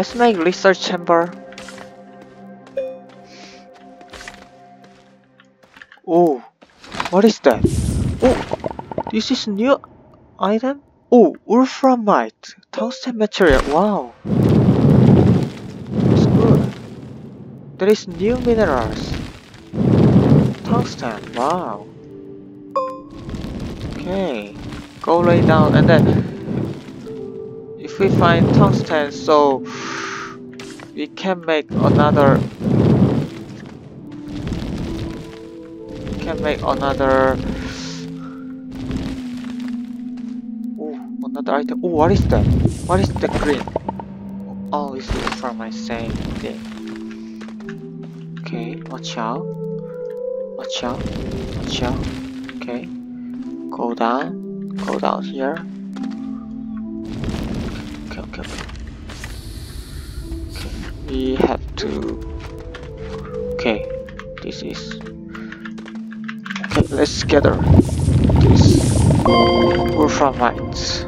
Let's make research chamber. Oh, what is that? Oh, this is new item? Oh, wolframite, tungsten material. Wow, it's good. There is new minerals. Tungsten. Wow. Okay, go lay down and then if we find tungsten, so we can make another. We can make another. Oh, another item. Oh, what is that? What is the green? Oh, is for my same thing. Okay, watch out. Watch out. Watch out. Okay. Go down. Go down here. We have to. Okay, this is. Okay, let's gather this wolframite.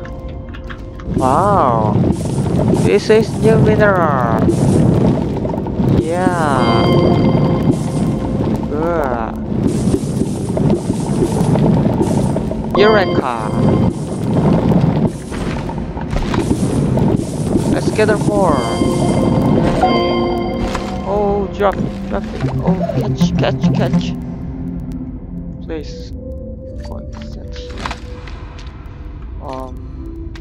Wow, this is new mineral. Yeah. Good. Eureka! Gather more. Oh, drop, drop it. Oh, catch, catch, catch. Please. Um.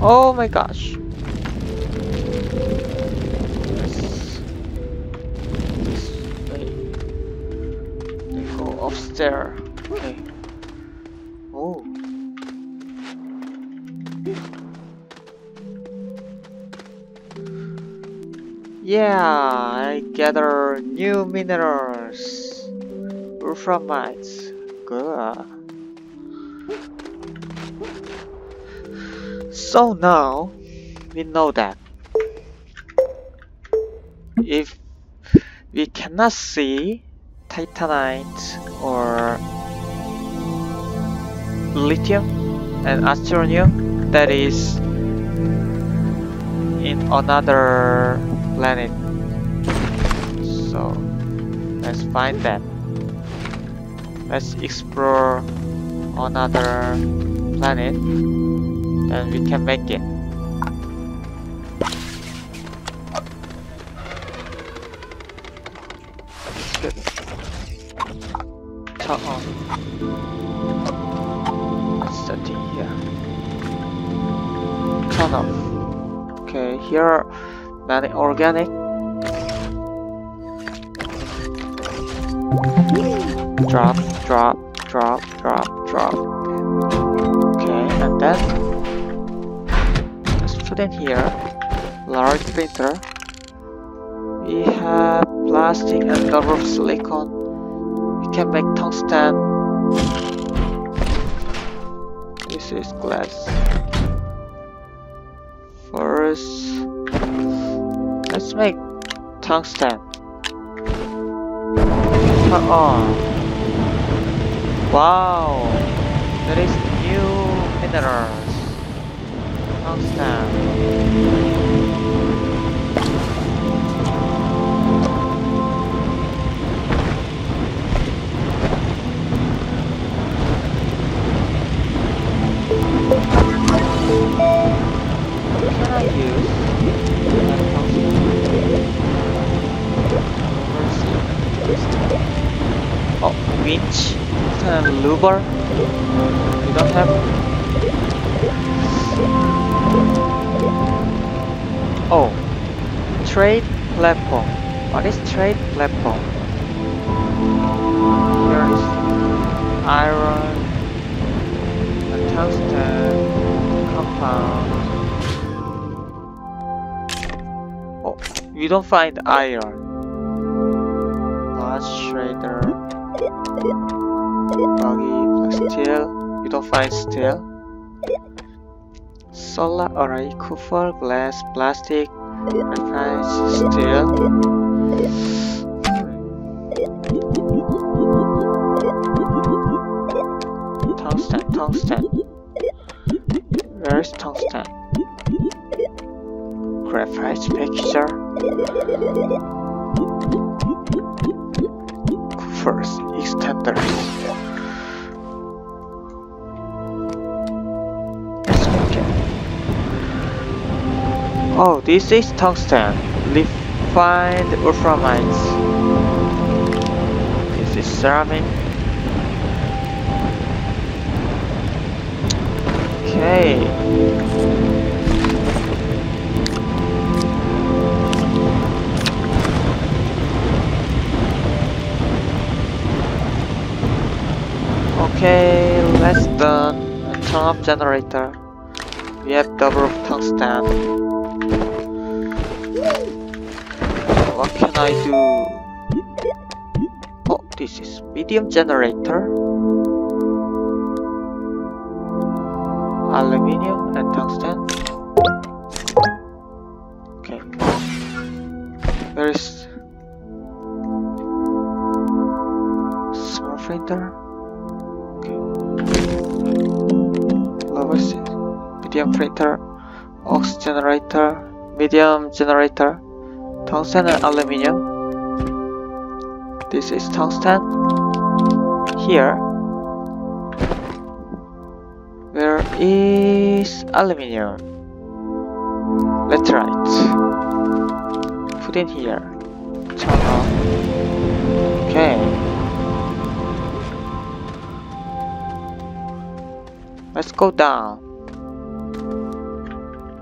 Oh my gosh. Let's. This way. They go upstairs. Yeah, I gather new minerals. Wolframites. Good. So now we know that if we cannot see titanite or lithium and astronium that is in another planet. So let's find that. Let's explore another planet. Then we can make it. Turn. Let's it here. Turn off. Okay, here many organic. Drop, drop, drop, drop, drop. Okay, and then put in here large printer. We have plastic and number of silicon. We can make tungsten. This is glass. Make tungsten. Turn on. Wow, there is new minerals. Tungsten. Can I use? Oh, winch and looper. We don't have. Oh, trade platform. What is trade platform? Here is iron and tungsten compound. Oh, we don't find iron. Steel. You don't find steel. Solar array, copper, glass, plastic, reference, steel. Tungsten, tungsten. Where is tungsten? graphite picture. First, extenders. Oh, this is tungsten. Refined wolframites. This is ceramic. Okay. Okay, let's done. Turn off generator. We have double tungsten. What can I do? Oh, this is medium generator. Aluminium and tungsten. Okay. Where is small printer? lowest medium printer, Ox generator, medium generator, tungsten and aluminium. This is tungsten. Here, where is aluminium? Laterite. Put in here. Turn on. Okay. Let's go down.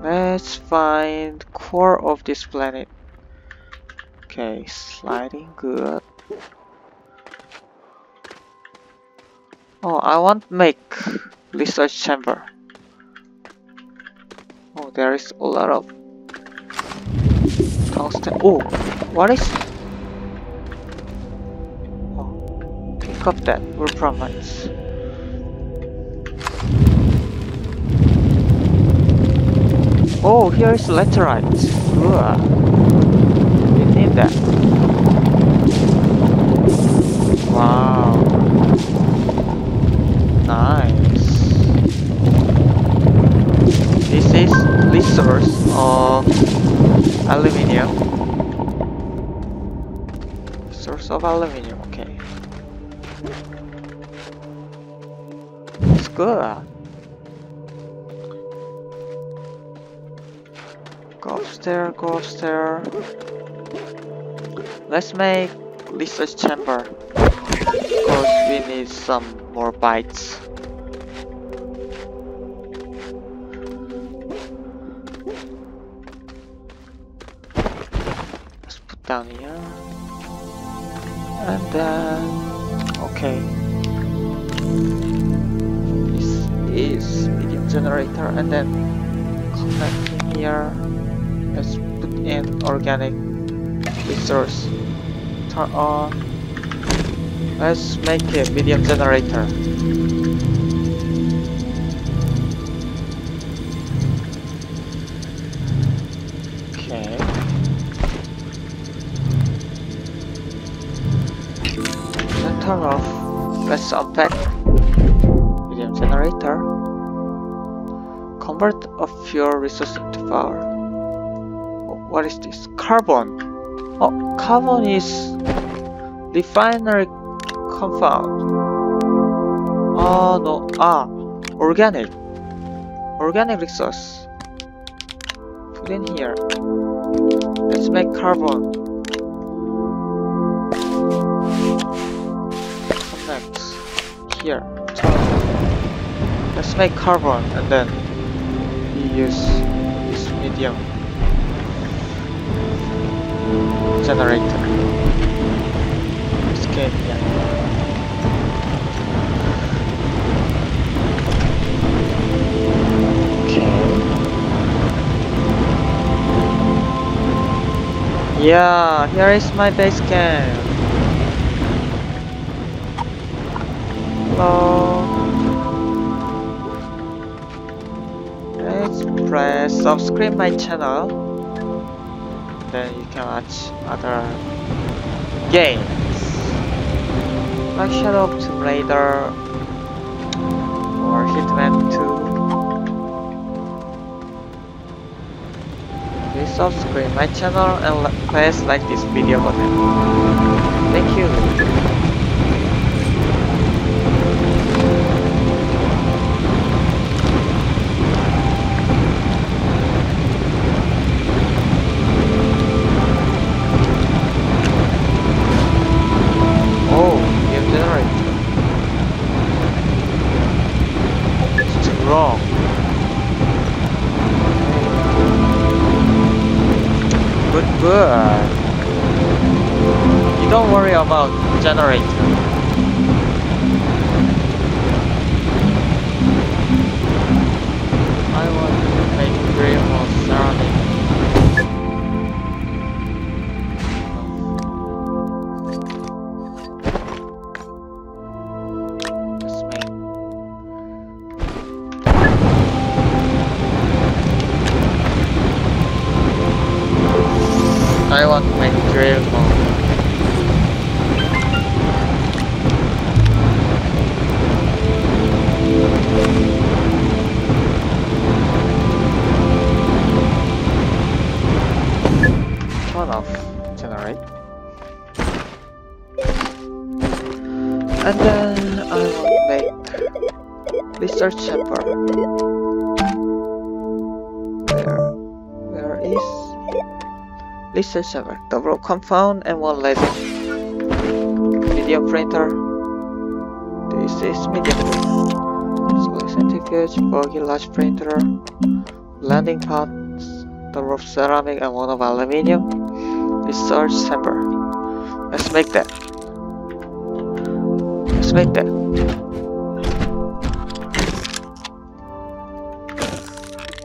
Let's find core of this planet. Okay, sliding good. Oh, I want make research chamber. Oh, there is a lot of tungsten. Oh, what is? Oh, pick up that. We're promised. Oh, here is laterite. Ooh. Need that. Wow. Nice. This is resource of aluminium. Source of aluminium, okay. It's good. Go upstairs, go upstairs. Let's make research chamber. Because we need some more bites. Let's put down here. And then... Okay. This is medium generator and then connect here let's put in organic resource turn on let's make a medium generator okay turn off let's unpack medium generator convert a fuel resource into power what is this? Carbon. Oh, carbon is refinery compound. Oh no, ah, organic. Organic resource. Put in here. Let's make carbon. Connect here. Let's make carbon and then we use this medium generator. Escape, yeah. Yeah, here is my base camp. Hello. Let's press subscribe my channel then you can watch other games like Shadow of Tomb Raider or Hitman 2 Please subscribe my channel and please like this video button. Thank you. Research chamber? Double compound and one laser. Medium printer. This is medium printer. Small centrifuge, buggy large printer, landing pots, double of ceramic and one of aluminium. Research chamber. Let's make that. Let's make that.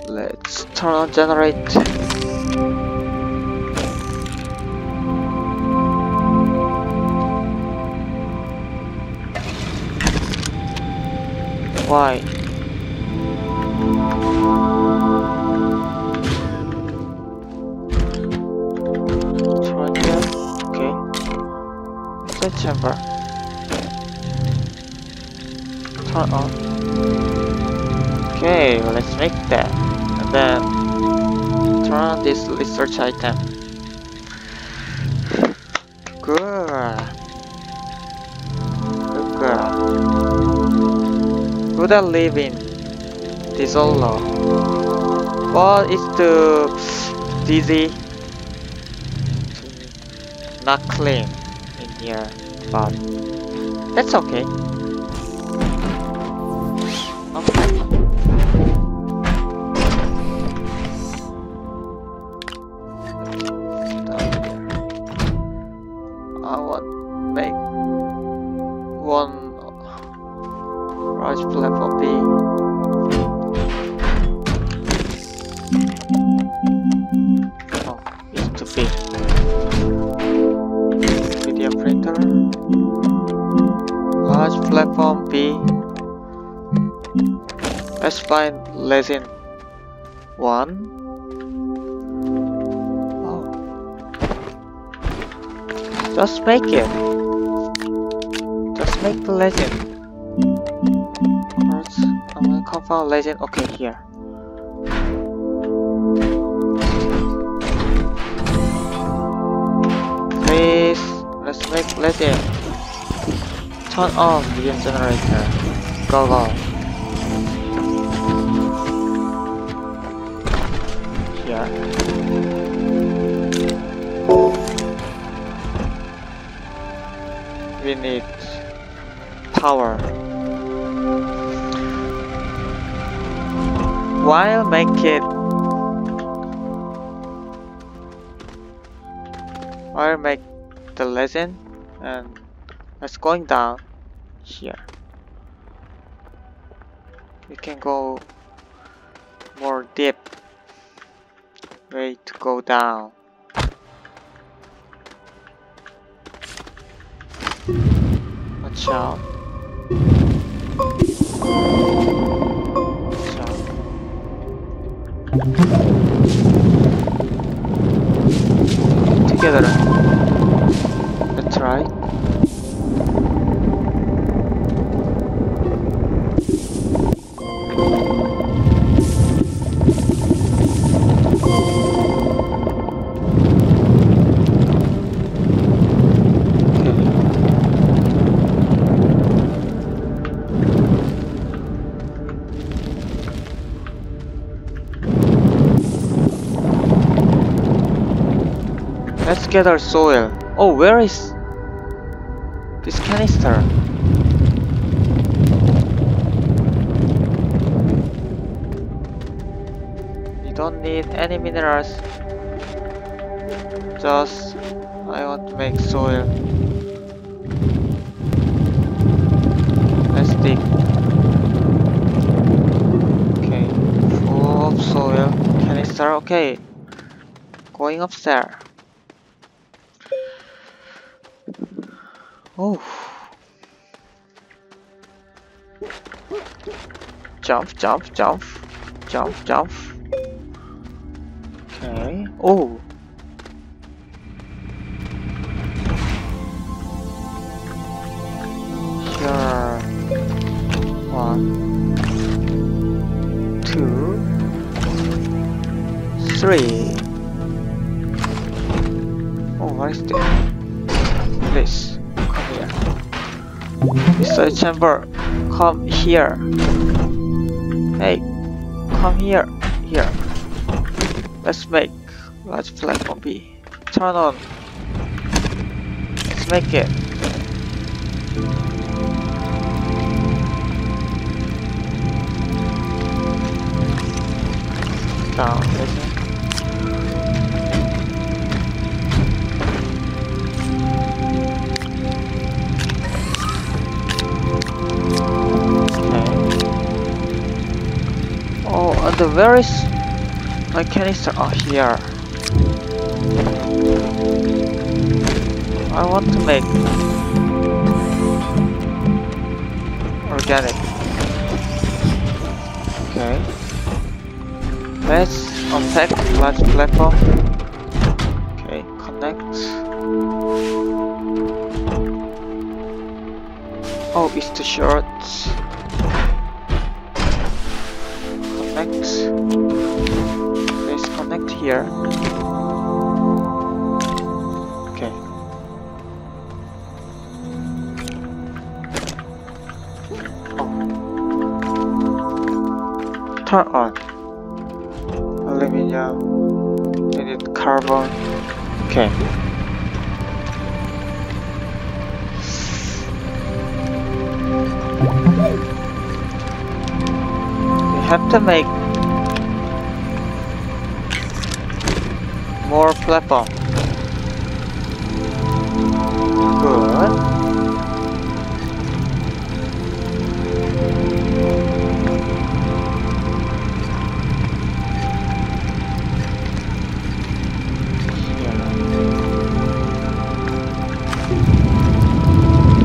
Let's turn on generate. Why? Turn here. Okay. Set chamber. Turn on. Okay, let's make that. And then turn on this research item. Good Good at living. But it's too dizzy. Not clean in here, but that's okay. Okay. Large platform B. Let's find resin one. Oh. Just make it. Just make the legend. First, I'm gonna compound legend. Okay, here. Please, let's make legend. Turn off, the generator. Go go. Here. We need power. While make it I'll make the legend and it's going down here. We can go more deep way to go down. Watch out. Watch out. Together. Let's try. Gather soil. Oh, where is this canister? You don't need any minerals. Just I want to make soil. Let's dig. Okay, full of soil. Canister, okay. Going upstairs. Oh. Jump, jump, jump, jump, jump. Okay. Oh. Sure. One, two, three. Oh, what is this? Mr. Chamber, come here. Hey, come here. Here. Let's make large platform B. Turn on. Let's make it. The is my canister? Oh, here. I want to make organic. Okay. Let's unpack large platform. Okay, connect. Oh, it's too short. Have to make more platform. Good.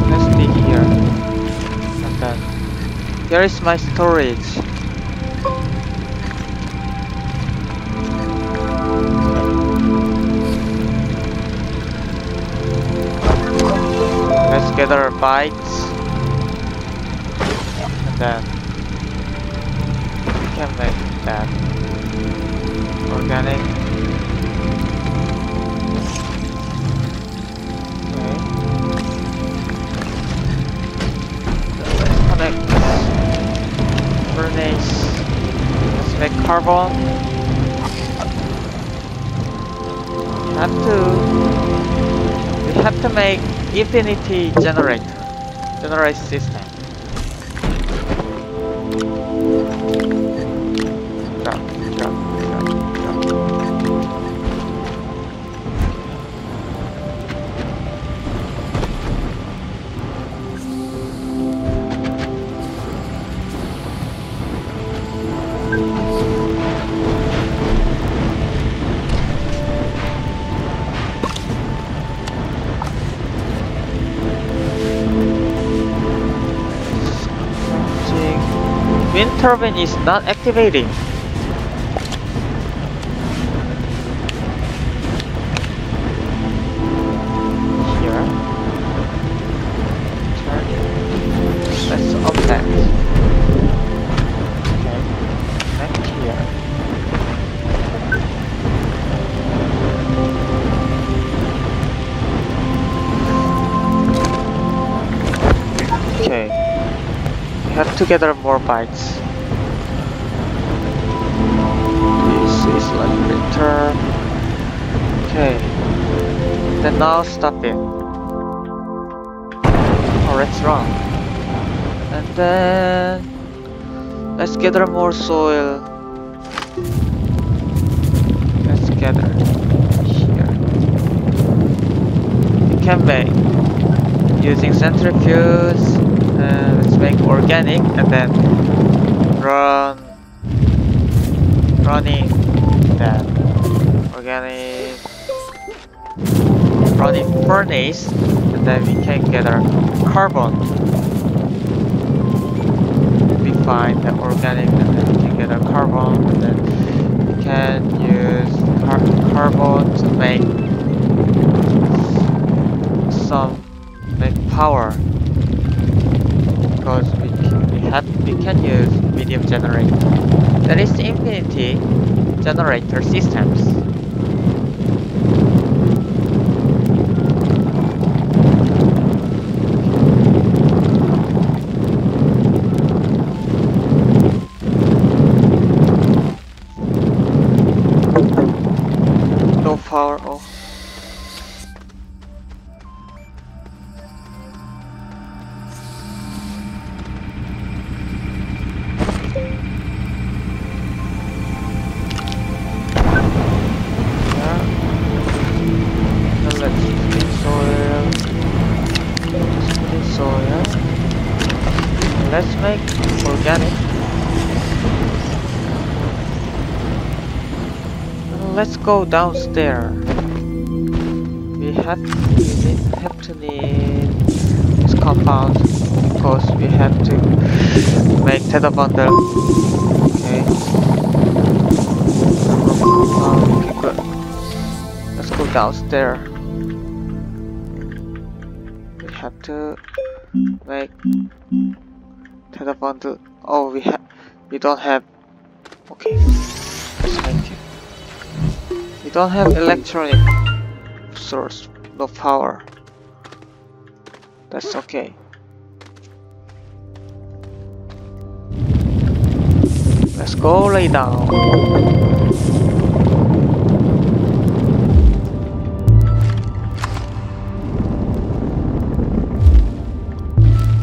Let's dig here. Then here is my storage. Bytes. And then we can make that organic. Okay. Connect furnace. Let's make carbon. Make infinity generator generate system. Wind turbine is not activating. To gather more bytes. This is like printer. Okay. then now stop it. Oh, let's. And then let's gather more soil. Let's gather here. We can make using centrifuge. Make organic and then run running that organic running furnace and then we can get our carbon. We find the organic and then we can get our carbon and then we can use car carbon to make some make power because we we have we can use medium generator. There is infinity generator systems go downstairs. We have we have to need this compound because we have to make tether bundle. Okay. Let's go downstairs. We have to make tether bundle. Oh, we have. We don't have. Okay, don't have electronic source, of power. That's okay. Let's go lay down.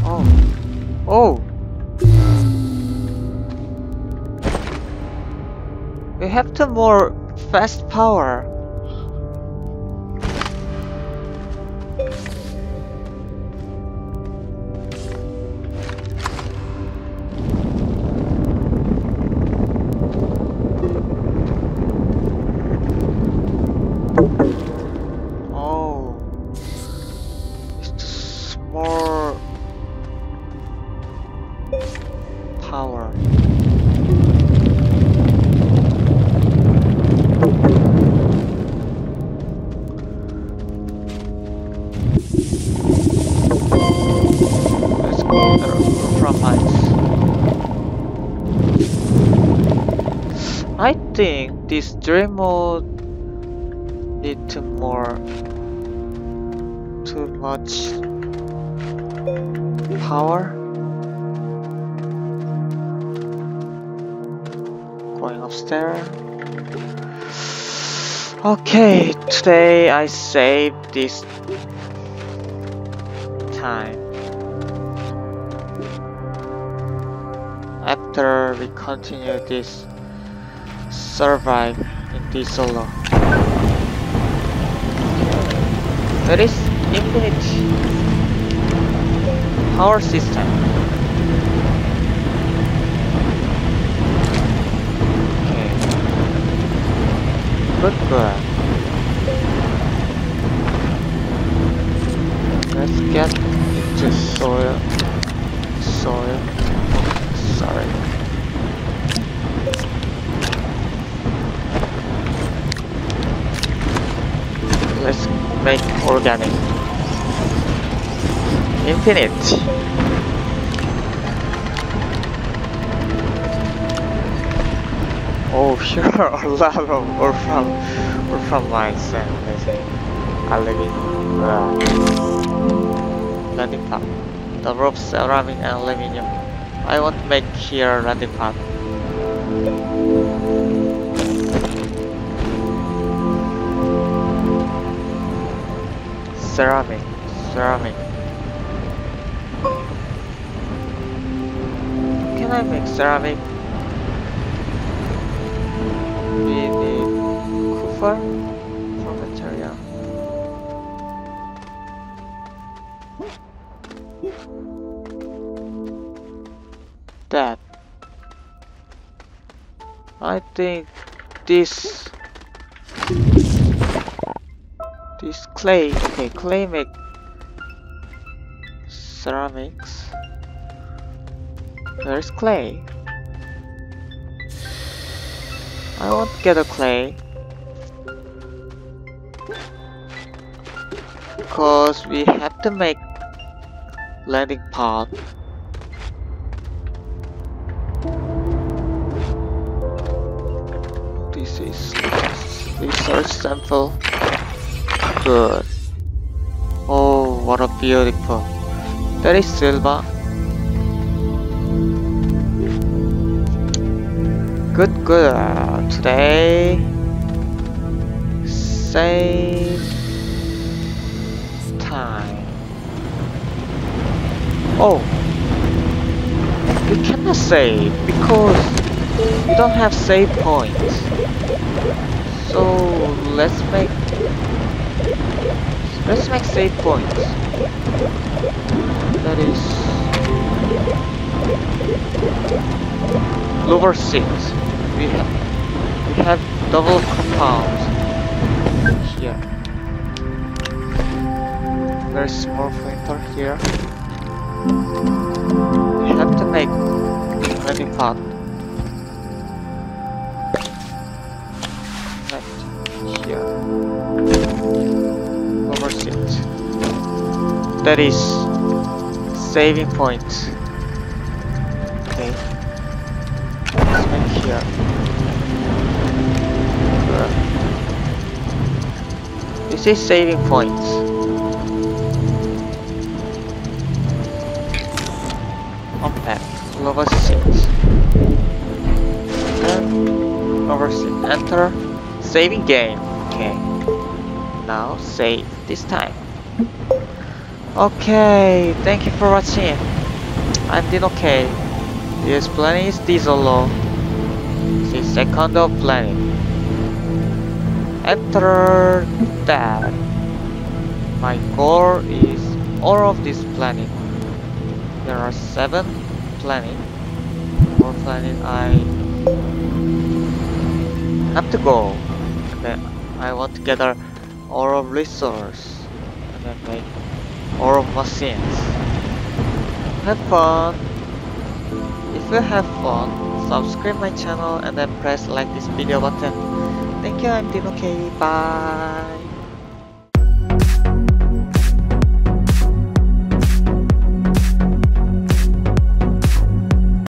Oh. Oh. We have to more fast power. Dream mode need to more too much power. Going upstairs. Okay, today I saved this time. After we continue this survive this solo. There is infinite power system. Okay. Good, good. Let's get into soil. Soil. Oh, sorry. Let's make organic. Infinite. Oh, sure, are a lot of or from or from mines and let's say live in uh, landing pad. The ropes, ceramic and aluminium. I want to make here landing pad. Ceramic, ceramic. Can I make ceramic? We need copper for material. That. I think this clay. Okay clay make ceramics. Where's clay. I won't get a clay. Because we have to make landing pod this is research sample good. Oh what a beautiful. That is silver. Good good. Uh, today save time. Oh. You cannot save because you don't have save points. So let's make let's make save points that is lower six. We have we have double compounds here. Very small printer here. We have to make ready part that is saving point. Okay. Let's make here. This is saving points unpack level 6 and over 6 enter. Saving game. Okay. Now save this time okay thank you for watching. I'm doing okay. this planet is Desolo is second of planet. Enter that my goal is all of this planet. There are seven planet. More planet I have to go. Then I want to gather all of resource and then make of machines have fun. If you have fun subscribe my channel and then press like this video button. Thank you I'm Dino K. Bye